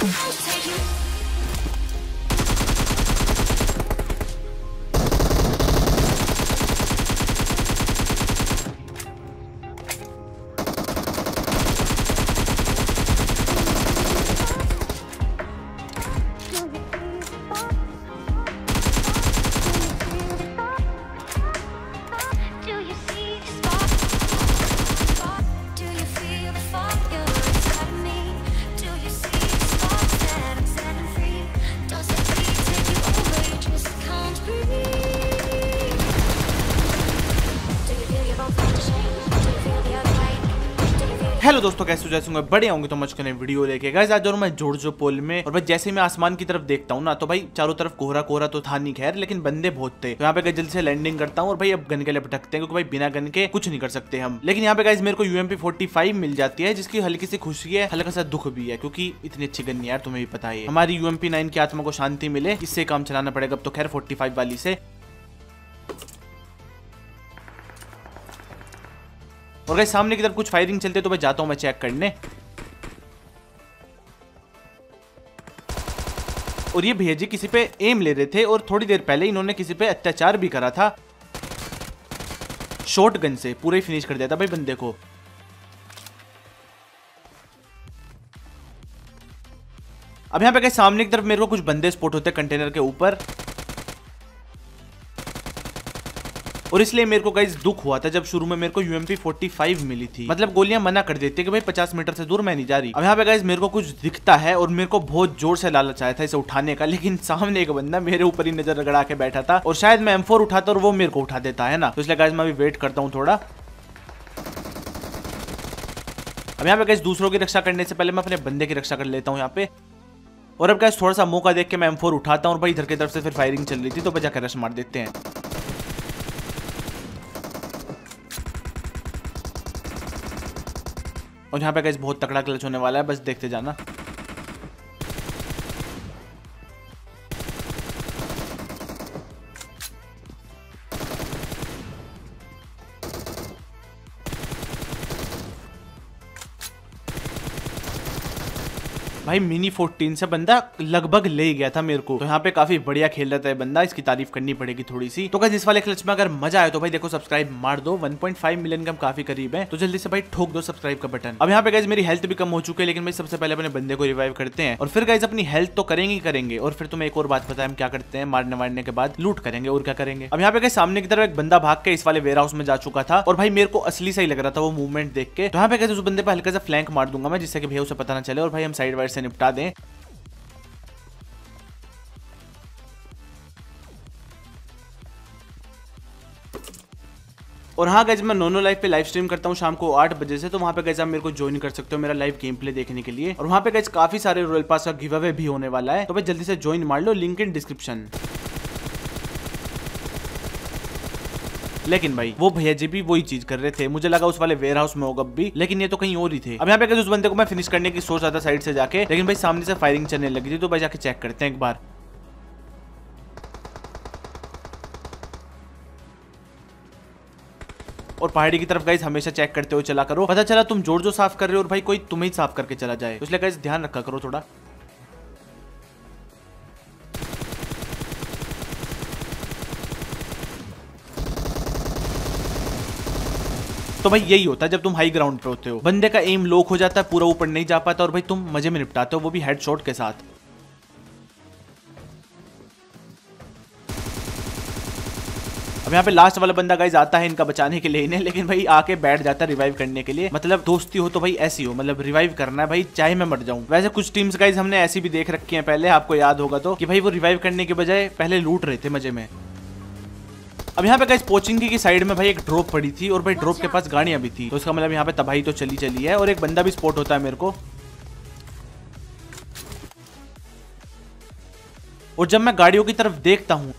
Take hello दोस्तों, कैसे जैसे बड़े होंगे तो मच करें वीडियो लेके गाइस आज और मैं जोड़जो पोल में, और भाई जैसे मैं आसमान की तरफ़ देखता हूँ ना तो भाई चारों तरफ़ कोहरा कोहरा तो था नहीं, खैर, लेकिन बंदे बहुत थे। तो यहाँ पे जल्दी से लैंडिंग करता हूँ, और भाई अब गन के लिए भटकते हैं, क्योंकि भाई बिना गन के कुछ नहीं कर सकते हम। लेकिन यहाँ पे गाइस मेरे को यूएमपी 45 मिल जाती है, जिसकी हल्की सी खुशी है, हल्का सा दुख भी है, क्योंकि इतनी अच्छी गन यार, तुम्हें भी पता है हमारी यूएमपी नाइन की आत्मा को शांति मिले, इससे काम चलाना पड़ेगा अब तो खैर फोर्टी वाली से। और गाइस सामने की तरफ़ कुछ फायरिंग चलते तो मैं जाता हूँ, मैं चेक करने। और ये भैया जी किसी पे एम ले रहे थे और थोड़ी देर पहले इन्होंने किसी पे अत्याचार भी करा था। शॉर्ट गन से पूरा फिनिश कर दिया था भाई बंदे को। अब यहाँ पे गए सामने की तरफ़ मेरे को कुछ बंदे स्पॉट होते कंटेनर के ऊपर और इसलिए मेरे को गाइस दुख हुआ था जब शुरू में मेरे को यूएमपी 45 मिली थी। मतलब गोलियाँ मना कर देती है कि भाई 50 मीटर से दूर मैं नहीं जा रही। अब यहाँ पे गाइस मेरे को कुछ दिखता है और मेरे को बहुत ज़ोर से लालच आया था इसे उठाने का, लेकिन सामने एक बंदा मेरे ऊपर ही नज़र रगड़ा के बैठा था और शायद मैं एम उठाता और वो मेरे को उठा देता, है ना? तो इसलिए गाइस मैं अभी वेट करता हूँ थोड़ा। अब यहाँ पे गाइस दूसरों की रक्षा करने से पहले मैं अपने बंदे की रक्षा कर लेता हूँ यहाँ पे। और अब गाइस थोड़ा सा मौका देख के मैं एम उठाता हूँ और भाई इधर की तरफ़ से फिर फायरिंग चल रही थी तो बजा कर रश मार देते हैं। और यहाँ पे गैस बहुत तकड़ा क्लच होने वाला है बस देखते जाना। भाई मिनी 14 से बंदा लगभग ले गया था मेरे को। तो यहाँ पे काफ़ी बढ़िया खेल रहा था बंदा, इसकी तारीफ़ करनी पड़ेगी थोड़ी सी तो गाइस इस वाले क्लच में अगर मज़ा आए तो भाई देखो सब्सक्राइब मार दो। 1.5 मिलियन के काफ़ी करीब है। तो जल्दी से भाई ठोक दो सब्सक्राइब का बटन अब यहाँ पे गाइस मेरी हेल्थ भी कम हो चुकी है, लेकिन भाई सबसे पहले अपने बंदे को रिवाइव करते हैं। और फिर गाइस अपनी हेल्थ तो करेंगे ही करेंगे। और फिर तुम्हें एक और बात है हम क्या करते हैं? मारने मारने के बाद लूट करेंगे, और क्या करेंगे? अब यहाँ पे गाइस सामने की तरफ़ एक बंदा भाग के इस वाले वेयर हाउस में जा चुका था। और भाई मेरे को असली सही लग रहा था वो मूवमेंट देख के। तो यहाँ पे गाइस उस बंदे पे हल्का सा फ्लैंक मार दूँगा मैं, जिससे कि भैया उसे पता ना चले। और भाई हम साइड वाइड से निपटा दें। और हाँ गैज मैं नोनो लाइव पे लाइव स्ट्रीम करता हूँ शाम को आठ बजे से तो वहाँ पे गैज आप मेरे को ज्वाइन कर सकते हो मेरा लाइव गेम प्ले देखने के लिए। और वहाँ पे गैज काफ़ी सारे रॉयल पास का गिव अवे भी होने वाला है। तो भाई जल्दी से ज्वाइन मार लो लिंक इन डिस्क्रिप्शन लेकिन भाई, वो भैया जी भी वही चीज़ कर रहे थे। मुझे लगा उस वाले वेयर हाउस में होगा भी लेकिन ये तो कहीं और ही थे। अब यहाँ पे उस बंदे को मैं फिनिश करने की सोच रहा था साइड से जाके, लेकिन भाई सामने से फायरिंग चलने लगी थी तो भाई जाके चेक करते हैं एक बार। और पहाड़ी की तरफ़ गाइस हमेशा चेक करते हुए चला करो। पता चला तुम ज़ोर जो साफ़ कर रहे हो और भाई कोई तुम्हें साफ़ करके चला जाए। तो इसलिए गाइस ध्यान रखा करो थोड़ा। तो भाई यही होता है जब तुम हाई ग्राउंड पे होते हो। बंदे का एम लोक हो जाता है, पूरा ऊपर नहीं जा पाता और भाई तुम मज़े में निपटाते हो, वो भी हेडशॉट के साथ। अब यहाँ पे लास्ट वाला बंदा गाइज़ आता है इनका बचाने के लिए इन्हें, लेकिन भाई आके बैठ जाता है रिवाइव करने के लिए। मतलब दोस्ती हो तो भाई ऐसी हो मतलब रिवाइव करना है भाई, चाहे मैं मर जाऊँ। वैसे कुछ टीम्स गाइज़ हमने ऐसी भी देख रखी है पहले, आपको याद होगा तो कि भाई वो रिवाइव करने के बजाय पहले लूट रहे थे मज़े में। अब यहाँ पे गाइस पोचिंग की साइड में भाई एक ड्रॉप पड़ी थी और भाई ड्रॉप के पास गाड़ियाँ भी थी। तो इसका मतलब यहाँ पे तबाही तो चली चली है और एक बंदा भी स्पोर्ट होता है मेरे को। और जब मैं गाड़ियों की तरफ़ देखता हूँ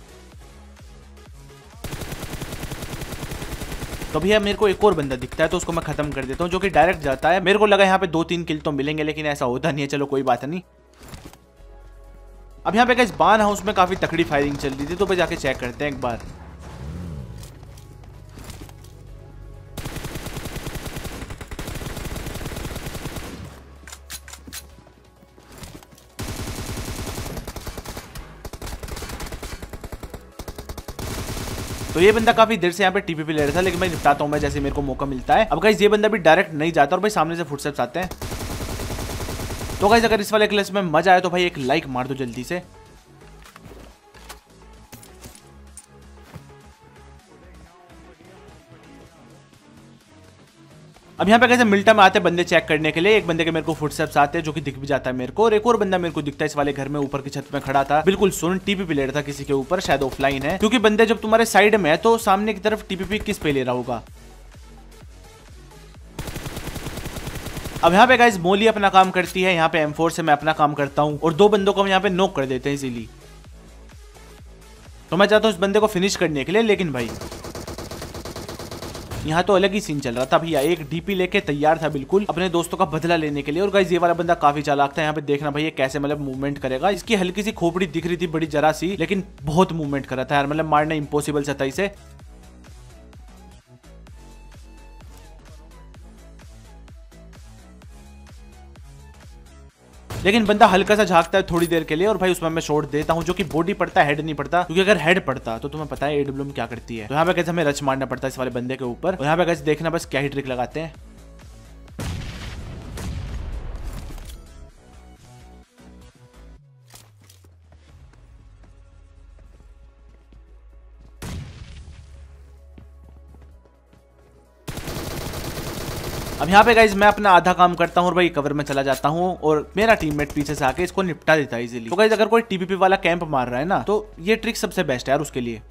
तो भैया मेरे को एक और बंदा दिखता है तो उसको मैं खत्म कर देता हूँ जो कि डायरेक्ट जाता है। मेरे को लगा यहाँ पे दो तीन किल तो मिलेंगे लेकिन ऐसा होता नहीं है। चलो कोई बात नहीं। अब यहाँ पे गाइस बान हाउस में काफ़ी तकड़ी फायरिंग चल रही थी तो भाई जाके चेक करते हैं एक बार। तो ये बंदा काफ़ी देर से यहाँ पे टीपीपी ले रहा था, लेकिन मैं निपटाता हूँ मैं जैसे मेरे को मौका मिलता है। अब कहीं ये बंदा भी डायरेक्ट नहीं जाता और भाई सामने से फुटस्टेप्स आते हैं। तो कहीं अगर इस वाले क्लस में मज़ा आया तो भाई एक लाइक मार दो जल्दी से। अब यहाँ पे कैसे मिल्टा में आते हैं बंदे चेक करने के लिए, एक बंदे के मेरे को फुटस्टेप्स आते हैं जो कि दिख भी जाता है मेरे को, और एक और बंदा मेरे को दिखता है इस वाले घर में, ऊपर की छत में खड़ा था। बिल्कुल सुन टीपीपी ले रहा था किसी के ऊपर, शायद ऑफलाइन है। क्योंकि बंदे जब तुम्हारे साइड में है तो सामने की तरफ़ टीपीपी किस पे ले रहा होगा? अब यहाँ पे गाइज़ मोली अपना काम करती है, यहाँ पे एम से मैं अपना काम करता हूँ, और दो बंदों को हम यहाँ पे नोक कर देते हैं इजीली तो मैं चाहता हूँ इस बंदे को फिनिश करने के लिए, लेकिन भाई यहाँ तो अलग ही सीन चल रहा था भैया। एक डीपी लेके तैयार था बिल्कुल अपने दोस्तों का बदला लेने के लिए। और गाइज़ ये वाला बंदा काफ़ी चालाक था। यहाँ पे देखना भैया कैसे मतलब मूवमेंट करेगा। इसकी हल्की सी खोपड़ी दिख रही थी, बड़ी जरा सी, लेकिन बहुत मूवमेंट कर रहा था यार। मतलब मारना इम्पॉसिबल था इसे लेकिन बंदा हल्का सा झाकता है थोड़ी देर के लिए और भाई उसमें मैं शॉट देता हूँ, जो कि बॉडी पड़ता है हेड नहीं पड़ता, क्योंकि अगर हेड पड़ता तो तुम्हें पता है एडब्ल्यूम क्या करती है। तो यहाँ पे कैसे हमें रच मारना पड़ता है इस वाले बंदे के ऊपर, और यहाँ पे कैसे देखना बस क्या ही ट्रिक लगाते हैं। अब यहाँ पे गाइज़ मैं अपना आधा काम करता हूँ और भाई कवर में चला जाता हूँ और मेरा टीममेट पीछे से आके इसको निपटा देता है इजीली तो गाइज़ अगर कोई टीपीपी वाला कैंप मार रहा है ना तो ये ट्रिक सबसे बेस्ट है यार उसके लिए।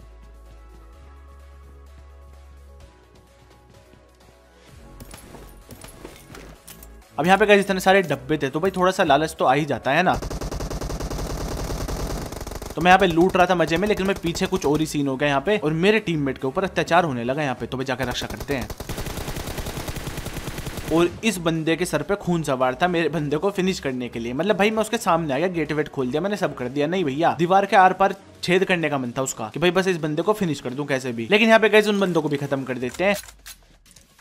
अब यहाँ पे गाइज़ इतने सारे डब्बे थे तो भाई थोड़ा सा लालच तो आ ही जाता है ना। तो मैं यहाँ पे लूट रहा था मज़े में, लेकिन मैं पीछे कुछ और ही सीन हो गया यहाँ पे, और मेरे टीममेट के ऊपर अत्याचार होने लगा यहाँ पे तो भाई जाकर रक्षा करते हैं। और इस बंदे के सर पे खून सवार था मेरे बंदे को फिनिश करने के लिए। मतलब भाई, मैं उसके सामने आ गया गेट वेट खोल दिया, मैंने सब कर दिया। नहीं भैया, दीवार के आर पार छेद करने का मन था उसका कि भाई, बस इस बंदे को फिनिश कर दूँ कैसे भी। लेकिन यहाँ पे कैसे उन बंदों को भी खत्म कर देते हैं।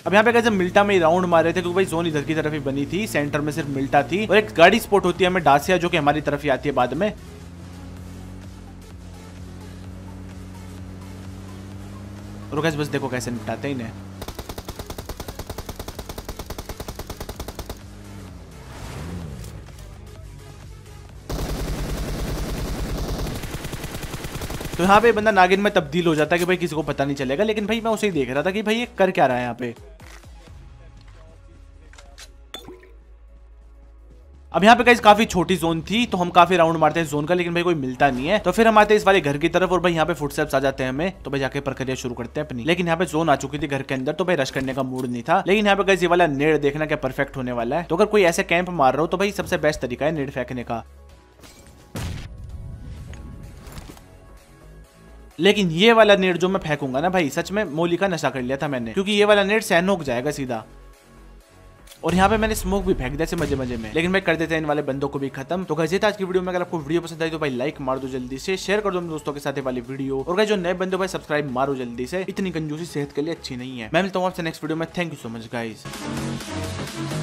अब यहाँ पे कैसे मिल्टा में राउंड मारे थे क्योंकि भाई जोन इधर की तरफ़ ही बनी थी। सेंटर में सिर्फ़ मिल्टा थी और एक गाड़ी स्पोर्ट होती है हमें डासिया जो कि हमारी तरफ़ ही आती है बाद में। और कैसे बस देखो कैसे निपटाते इन्हें। तो यहाँ पे बंदा नागिन में तब्दील हो जाता है कि भाई किसी को पता नहीं चलेगा, लेकिन भाई मैं उसे ही देख रहा था कि भाई ये कर क्या रहा है यहाँ पे। अब यहाँ पे कहीं काफ़ी छोटी जोन थी तो हम काफ़ी राउंड मारते हैं जोन का, लेकिन भाई कोई मिलता नहीं है। तो फिर हम आते हैं इस वाले घर की तरफ़ और भाई यहाँ पे फुटस्टेप्स आ जाते हैं हमें। तो भाई जाके प्रक्रिया शुरू करते हैं अपनी। लेकिन यहाँ पे जोन आ चुकी थी घर के अंदर तो भाई रश करने का मूड नहीं था। लेकिन यहाँ पे कहीं ये वाला नेड़ देखना क्या परफेक्ट होने वाला है। तो अगर कोई ऐसे कैंप मार रहा हो तो भाई सबसे बेस्ट तरीका है नेड़ फेंकने का। लेकिन ये वाला नेट जो मैं फेंकूँगा ना भाई, सच में मोली का नशा कर लिया था मैंने। क्योंकि ये वाला नेट सहनोक जाएगा सीधा। और यहाँ पे मैंने स्मोक भी फेंक दिया मज़े मज़े में। लेकिन मैं कर देते हैं इन वाले बंदों को भी खत्म। तो गजे आज की वीडियो में अगर आपको वीडियो पसंद आई तो भाई लाइक मार दो जल्दी से शेयर कर दो दोस्तों के साथ वाली वीडियो। और जो नए बंदो भाई सब्सक्राइब मारो जल्दी से। इतनी कंजूसी सेहत के लिए अच्छी नहीं है। मैं मिलता हूँ आपसे नेक्स्ट वीडियो में। Thank you so much guys